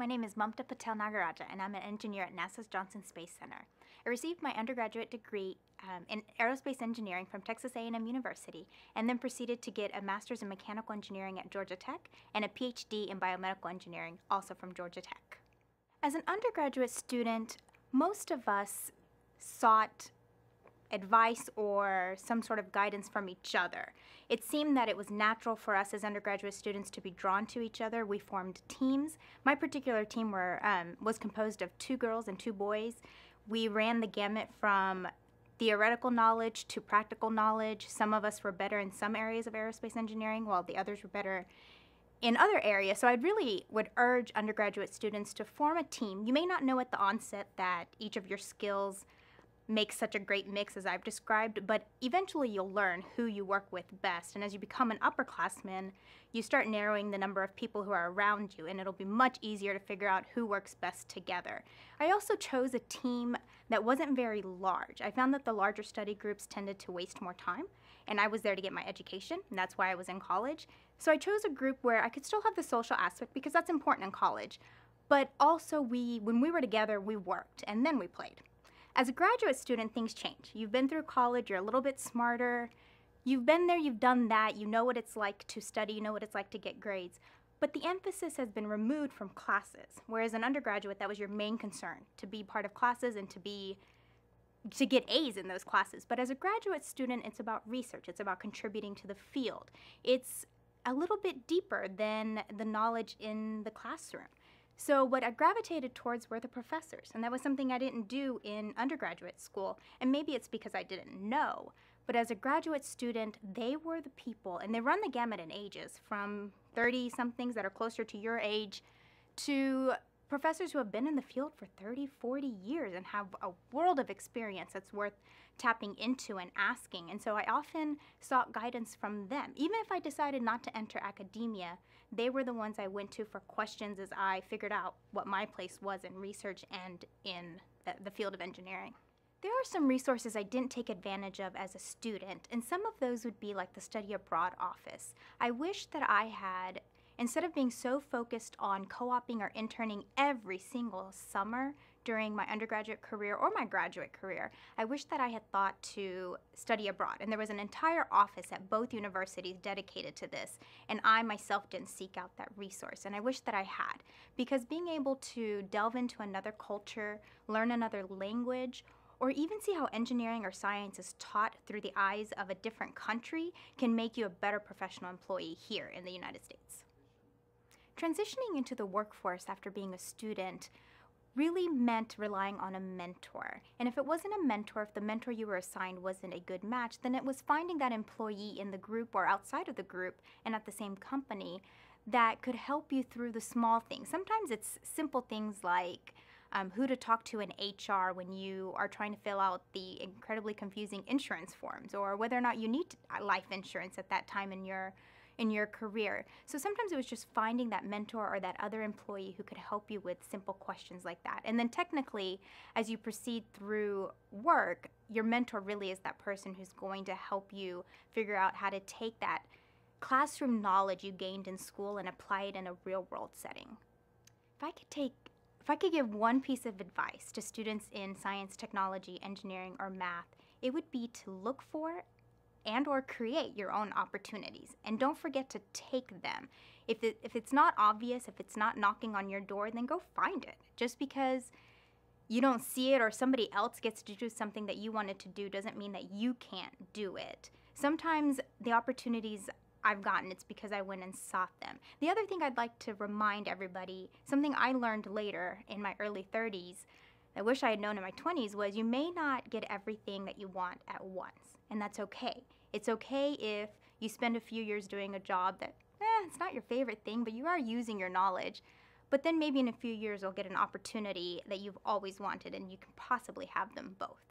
My name is Mamta Patel Nagaraja, and I'm an engineer at NASA's Johnson Space Center. I received my undergraduate degree um, in aerospace engineering from Texas A&M University, and then proceeded to get a master's in mechanical engineering at Georgia Tech and a PhD in biomedical engineering, also from Georgia Tech. As an undergraduate student, most of us sought advice or some sort of guidance from each other. It seemed that it was natural for us as undergraduate students to be drawn to each other. We formed teams. My particular team were, um, was composed of two girls and two boys. We ran the gamut from theoretical knowledge to practical knowledge. Some of us were better in some areas of aerospace engineering, while the others were better in other areas. So I really would urge undergraduate students to form a team. You may not know at the onset that each of your skills make such a great mix as I've described, but eventually you'll learn who you work with best. And as you become an upperclassman, you start narrowing the number of people who are around you, and it'll be much easier to figure out who works best together. I also chose a team that wasn't very large. I found that the larger study groups tended to waste more time, and I was there to get my education, and that's why I was in college. So I chose a group where I could still have the social aspect because that's important in college. But also, we, when we were together, we worked and then we played. As a graduate student, things change. You've been through college, you're a little bit smarter. You've been there, you've done that, you know what it's like to study, you know what it's like to get grades. But the emphasis has been removed from classes. Whereas an undergraduate, that was your main concern to be part of classes and to be to get A's in those classes. But as a graduate student, it's about research, it's about contributing to the field. It's a little bit deeper than the knowledge in the classroom. So what I gravitated towards were the professors, and that was something I didn't do in undergraduate school. And maybe it's because I didn't know, but as a graduate student, they were the people, and they run the gamut in ages from 30 somethings that are closer to your age to professors who have been in the field for 30, 40 years and have a world of experience that's worth tapping into and asking. And so I often sought guidance from them. Even if I decided not to enter academia, they were the ones I went to for questions as I figured out what my place was in research and in the, the field of engineering. There are some resources I didn't take advantage of as a student, and some of those would be like the Study Abroad office. I wish that I had Instead of being so focused on co-oping or interning every single summer during my undergraduate career or my graduate career, I wish that I had thought to study abroad. And there was an entire office at both universities dedicated to this. And I myself didn't seek out that resource. And I wish that I had. Because being able to delve into another culture, learn another language, or even see how engineering or science is taught through the eyes of a different country can make you a better professional employee here in the United States. Transitioning into the workforce after being a student really meant relying on a mentor. And if it wasn't a mentor, if the mentor you were assigned wasn't a good match, then it was finding that employee in the group or outside of the group and at the same company that could help you through the small things. Sometimes it's simple things like um, who to talk to in HR when you are trying to fill out the incredibly confusing insurance forms, or whether or not you need life insurance at that time in your in your career. So sometimes it was just finding that mentor or that other employee who could help you with simple questions like that. And then technically, as you proceed through work, your mentor really is that person who's going to help you figure out how to take that classroom knowledge you gained in school and apply it in a real world setting. If I could take if I could give one piece of advice to students in science, technology, engineering, or math, it would be to look for and or create your own opportunities. And don't forget to take them. If, it, if it's not obvious if it's not knocking on your door then go find it. Just because you don't see it or somebody else gets to do something that you wanted to do doesn't mean that you can't do it. Sometimes the opportunities I've gotten it's because I went and sought them. The other thing I'd like to remind everybody, something I learned later in my early 30s, I wish I had known in my 20s was you may not get everything that you want at once and that's okay. It's okay if you spend a few years doing a job that, eh, it's not your favorite thing, but you are using your knowledge. But then maybe in a few years you'll get an opportunity that you've always wanted and you can possibly have them both.